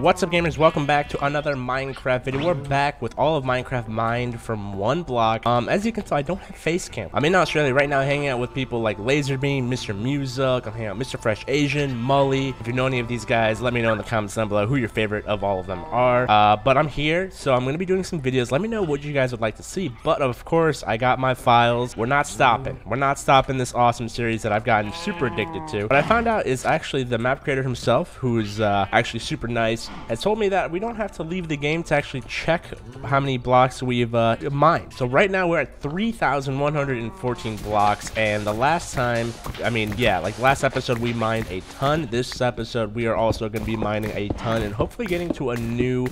What's up gamers, welcome back to another Minecraft video. We're back with all of Minecraft mined from one block. Um, as you can tell, I don't have face cam. I'm in Australia right now hanging out with people like LazarBeam, Mr. Music, I'm hanging out Mr. Fresh Asian, Mully. If you know any of these guys, let me know in the comments down below who your favorite of all of them are. Uh, but I'm here, so I'm to be doing some videos. Let me know what you guys would like to see. But of course, I got my files. We're not stopping. We're not stopping this awesome series that I've gotten super addicted to. What I found out is actually the map creator himself, who's uh, actually super nice, has told me that we don't have to leave the game to actually check how many blocks we've uh, mined. So right now we're at 3,114 blocks, and the last time, I mean, yeah, like last episode we mined a ton. This episode we are also going to be mining a ton, and hopefully getting to a new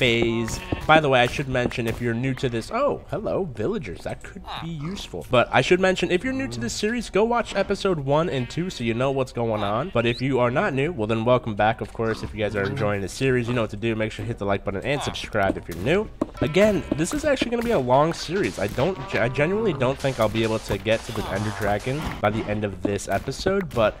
phase. By the way, I should mention if you're new to this, oh, hello, villagers, that could be useful. But I should mention if you're new to this series, go watch episode one and two so you know what's going on. But if you are not new, well then welcome back, of course. If you guys are enjoying the series, you know what to do. Make sure to hit the like button and subscribe if you're new. Again, this is actually going to be a long series. I don't, I genuinely don't think I'll be able to get to the Ender Dragon by the end of this episode, but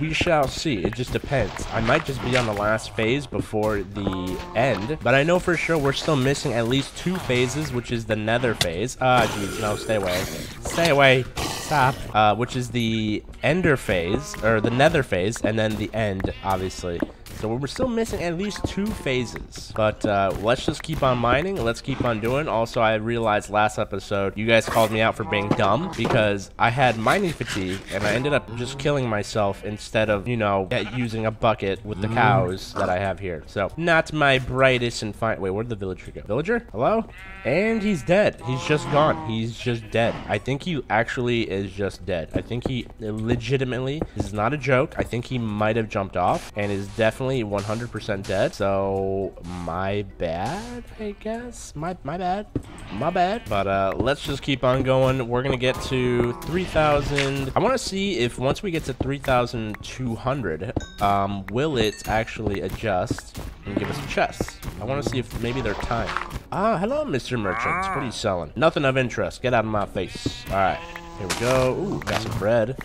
we shall see. It just depends. I might just be on the last phase before the end, but I know for sure we're still missing at least two phases, which is the nether phase. Ah, jeez, no, stay away. Stay away. Stop. Uh, which is the ender phase, or the nether phase, and then the end, obviously. So we're still missing at least two phases. But uh, let's just keep on mining. Let's keep on doing. Also, I realized last episode you guys called me out for being dumb because I had mining fatigue and I ended up just killing myself instead of, you know, using a bucket with the cows that I have here. So not my brightest and fine. Wait, where'd the villager go? Villager? Hello? And he's dead. He's just gone. He's just dead. I think he actually is just dead. I think he legitimately, this is not a joke. I think he might have jumped off and is definitely 100% dead. So my bad, I guess. My, my bad. My bad. But uh, let's just keep on going. We're going to get to 3,000. I want to see if once we get to 3,200, um, will it actually adjust and give us a chest? I want to see if maybe they're timed. Ah, hello, Mr. Merchant. What are you selling? Nothing of interest. Get out of my face. All right. Here we go. Ooh, got some bread.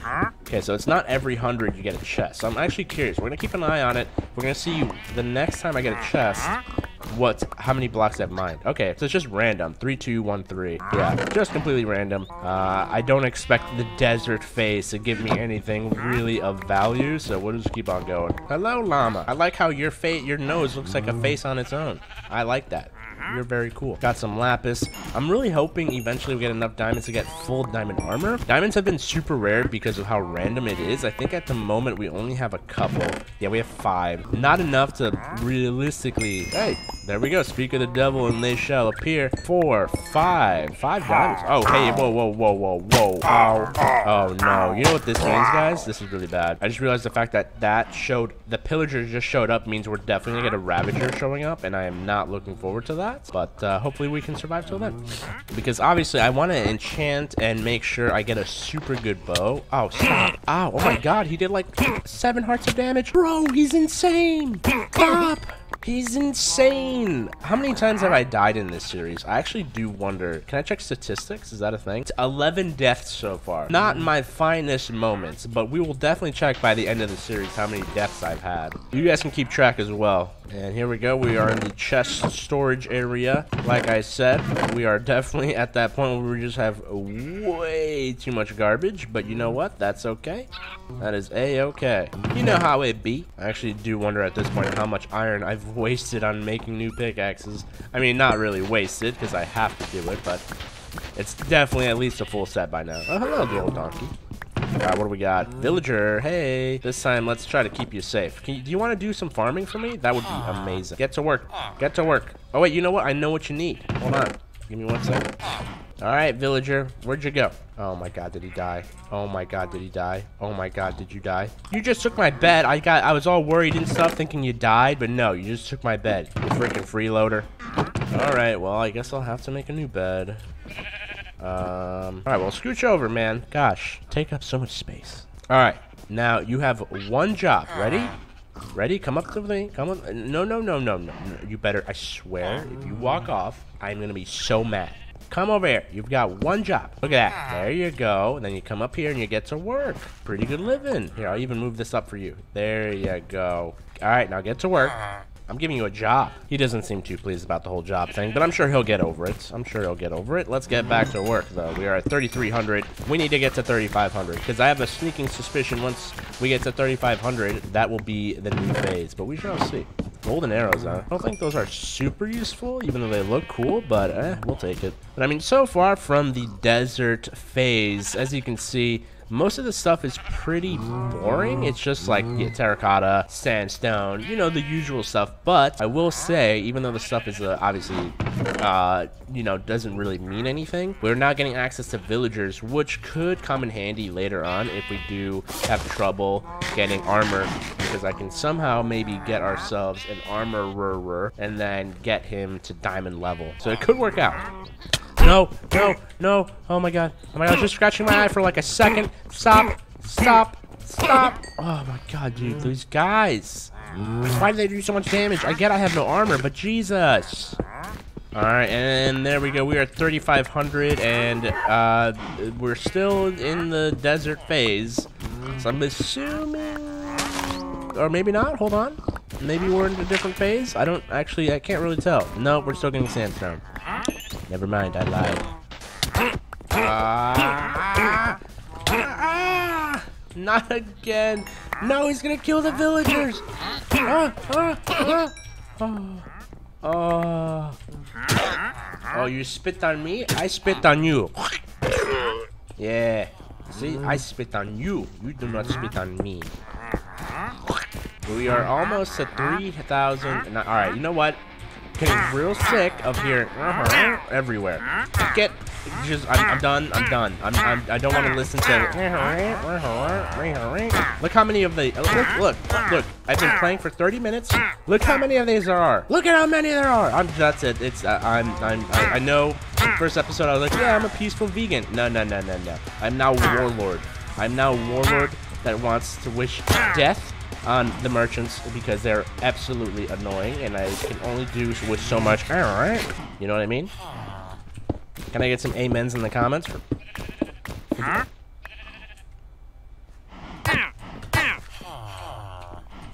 Okay, so it's not every hundred you get a chest. So I'm actually curious. We're gonna keep an eye on it. We're gonna see the next time I get a chest, what, how many blocks I've mined. Okay, so it's just random. Three, two, one, three. Yeah, just completely random. Uh, I don't expect the desert phase to give me anything really of value, so we'll just keep on going. Hello, llama. I like how your face, your nose looks like a face on its own. I like that. You're very cool. Got some lapis. I'm really hoping eventually we get enough diamonds to get full diamond armor. Diamonds have been super rare because of how random it is. I think at the moment we only have a couple. Yeah, we have five. Not enough to realistically... Hey, there we go. Speak of the devil and they shall appear. Four, five, five diamonds. Oh, hey, whoa, whoa, whoa, whoa, whoa. Oh, no. You know what this means, guys? This is really bad. I just realized the fact that that showed... The pillager just showed up means we're definitely going to get a ravager showing up, and I am not looking forward to that that, but uh, hopefully we can survive till then. Because obviously I want to enchant and make sure I get a super good bow. Oh, stop. Ow, oh my god, he did like seven hearts of damage. Bro, he's insane. Stop. He's insane. How many times have I died in this series? I actually do wonder. Can I check statistics? Is that a thing? It's 11 deaths so far. Not mm. my finest moments, but we will definitely check by the end of the series how many deaths I've had. You guys can keep track as well. And here we go. We are in the chest storage area. Like I said, we are definitely at that point where we just have way too much garbage. But you know what? That's okay. That is a-okay. You know how it be. I actually do wonder at this point how much iron I've wasted on making new pickaxes. I mean, not really wasted because I have to do it, but it's definitely at least a full set by now. Oh, hello, the old donkey. Alright, what do we got? Villager, hey. This time, let's try to keep you safe. You, do you want to do some farming for me? That would be amazing. Get to work. Get to work. Oh, wait, you know what? I know what you need. Hold on. Give me one second. Alright, villager. Where'd you go? Oh my god, did he die? Oh my god, did he die? Oh my god, did you die? You just took my bed. I got I was all worried and stuff thinking you died, but no, you just took my bed. You freaking freeloader. Alright, well, I guess I'll have to make a new bed. Um, all right, well, scooch over, man. Gosh, take up so much space. All right, now you have one job. Ready? Ready? Come up to me. Come on. No, no, no, no, no. You better, I swear, if you walk off, I'm going to be so mad. Come over here. You've got one job. Look at that. There you go. And then you come up here and you get to work. Pretty good living. Here, I'll even move this up for you. There you go. All right, now get to work. I'm giving you a job. He doesn't seem too pleased about the whole job thing, but I'm sure he'll get over it. I'm sure he'll get over it. Let's get back to work, though. We are at 3,300. We need to get to 3,500, because I have a sneaking suspicion once we get to 3,500, that will be the new phase, but we shall see. Golden arrows, huh? I don't think those are super useful, even though they look cool, but eh, we'll take it. But I mean, so far from the desert phase, as you can see, most of the stuff is pretty boring. It's just like yeah, terracotta, sandstone, you know, the usual stuff. But I will say, even though the stuff is uh, obviously, uh, you know, doesn't really mean anything, we're now getting access to villagers, which could come in handy later on if we do have trouble getting armor, because I can somehow maybe get ourselves an armorer and then get him to diamond level. So it could work out. No, no, no. Oh my god. Oh my god, just scratching my eye for like a second. Stop, stop, stop. Oh my god, dude, these guys. Why do they do so much damage? I get I have no armor, but Jesus. Alright, and there we go. We are at 3,500, and uh, we're still in the desert phase. So I'm assuming... Or maybe not. Hold on. Maybe we're in a different phase. I don't actually... I can't really tell. No, we're still getting sandstone. Never mind, I lied. Ah, not again. No, he's gonna kill the villagers. Ah, oh. Oh. oh, you spit on me? I spit on you. Yeah. See, I spit on you. You do not spit on me. We are almost at 3,000. Alright, you know what? getting real sick of hearing uh-huh, everywhere. Get just I'm, I'm done. I'm done. I'm, I'm I don't want to listen to Look how many of the look look look. I've been playing for 30 minutes. Look how many of these there are. Look at how many there are. I'm that's it. It's uh, I'm I'm I, I know. First episode I was like, yeah, I'm a peaceful vegan. No no no no no. I'm now warlord. I'm now warlord that wants to wish death on the merchants because they're absolutely annoying and I can only do with so much. Alright. You know what I mean? Can I get some amens in the comments?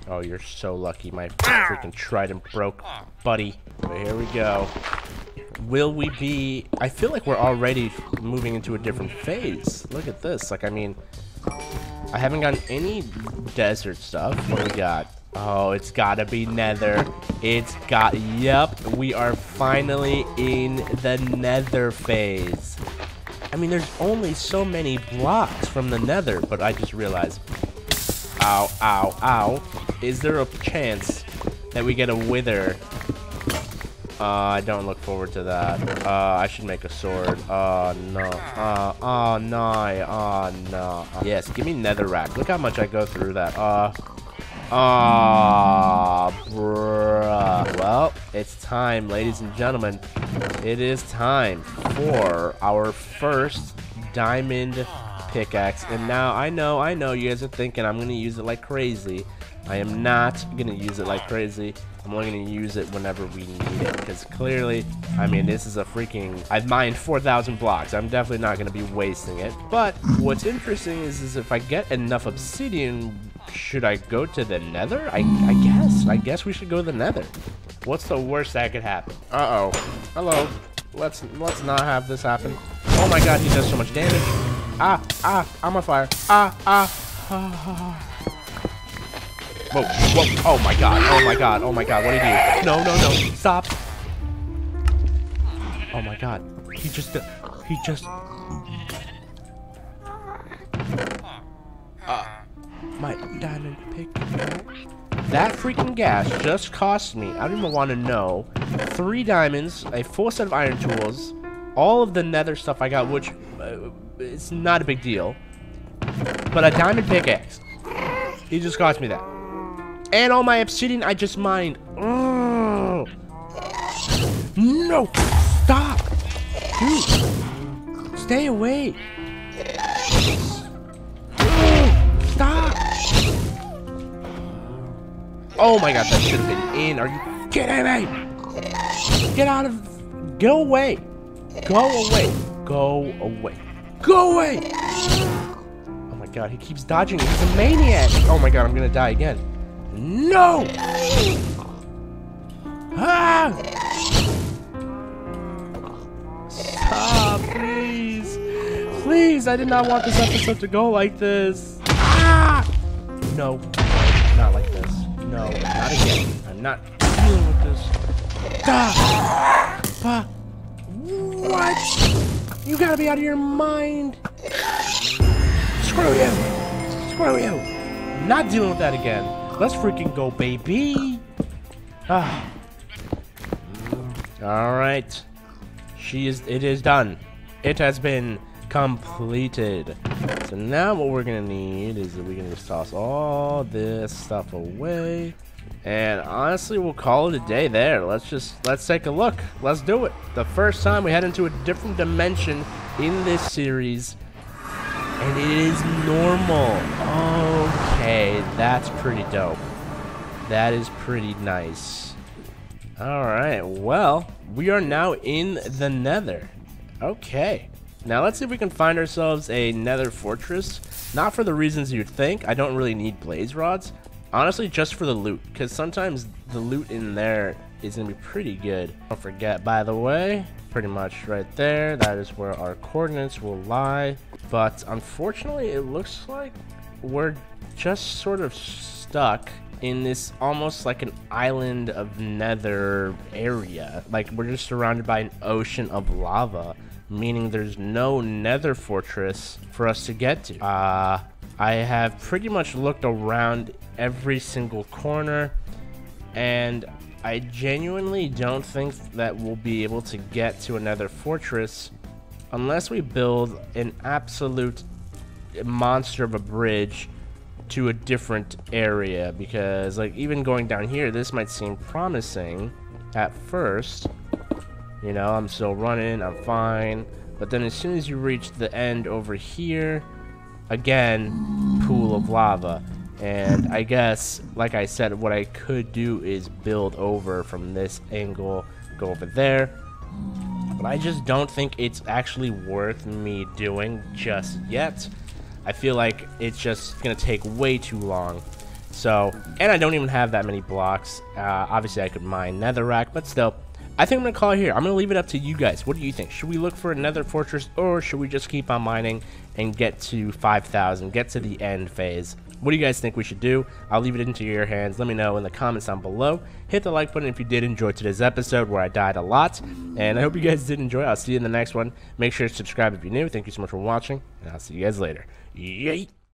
Oh, you're so lucky. My freaking trident broke, buddy. But here we go. Will we be... I feel like we're already moving into a different phase. Look at this. Like, I mean... I haven't gotten any desert stuff. What we got? Oh, it's gotta be nether. It's got, yep, we are finally in the nether phase. I mean, there's only so many blocks from the nether, but I just realized, ow, ow, ow. Is there a chance that we get a wither uh, I don't look forward to that. Uh, I should make a sword. Uh, no. Uh, oh, no. Oh, no. Yes, give me netherrack. Look how much I go through that. Uh, ah, uh, bruh. Well, it's time, ladies and gentlemen. It is time for our first diamond pickaxe. And now, I know, I know you guys are thinking I'm going to use it like crazy. I am not going to use it like crazy. I'm only going to use it whenever we need it. Because clearly, I mean, this is a freaking... I've mined 4,000 blocks. I'm definitely not going to be wasting it. But what's interesting is, is if I get enough obsidian, should I go to the nether? I, I guess. I guess we should go to the nether. What's the worst that could happen? Uh-oh. Hello. Let's, let's not have this happen. Oh my god, he does so much damage. Ah, ah, I'm on fire. Ah, ah. ah, ah. Whoa. Oh my god. Oh my god. Oh my god. What did he do? No, no, no. Stop. Oh my god. He just... He just... Uh, my diamond pick. That freaking ghast just cost me, I don't even want to know, three diamonds, a full set of iron tools, all of the nether stuff I got, which uh, it's not a big deal, but a diamond pickaxe. He just cost me that. And all my obsidian I just mined. Mm. No! Stop! Dude! Stay away! Stop! Oh my god, that should have been in. Are you kidding me? Get out of... Go away! Go away! Go away! Go away! Oh my god, he keeps dodging. He's a maniac! Oh my god, I'm gonna die again. No! Ah! Stop, please. Please, I did not want this episode to go like this. Ah! No, not like this. No, not again. I'm not dealing with this. Ah! Ah! What? You gotta be out of your mind. Screw you. Screw you. Not dealing with that again. Let's freaking go, baby. Ah. All right. She is. It is done. It has been completed. So now what we're gonna need is that we can just toss all this stuff away. And honestly, we'll call it a day there. Let's just, let's take a look. Let's do it. The first time we head into a different dimension in this series. And it is normal. Okay, that's pretty dope. That is pretty nice. Alright, well, we are now in the nether. Okay. Now let's see if we can find ourselves a nether fortress. Not for the reasons you'd think. I don't really need blaze rods. Honestly, just for the loot, because sometimes the loot in there is going to be pretty good. Don't forget, by the way, pretty much right there, that is where our coordinates will lie. But unfortunately, it looks like we're just sort of stuck in this almost like an island of nether area. Like we're just surrounded by an ocean of lava, meaning there's no nether fortress for us to get to. Uh, I have pretty much looked around every single corner and I genuinely don't think that we'll be able to get to another fortress unless we build an absolute monster of a bridge to a different area because like even going down here this might seem promising at first. You know I'm still running I'm fine. But then as soon as you reach the end over here again pool of lava. And I guess like I said what I could do is build over from this angle go over there I just don't think it's actually worth me doing just yet I feel like it's just gonna take way too long so and I don't even have that many blocks uh, obviously I could mine netherrack but still I think I'm going to call it here. I'm going to leave it up to you guys. What do you think? Should we look for another fortress or should we just keep on mining and get to 5,000, get to the end phase? What do you guys think we should do? I'll leave it into your hands. Let me know in the comments down below. Hit the like button if you did enjoy today's episode where I died a lot. And I hope you guys did enjoy. I'll see you in the next one. Make sure to subscribe if you're new. Thank you so much for watching, and I'll see you guys later. Yay!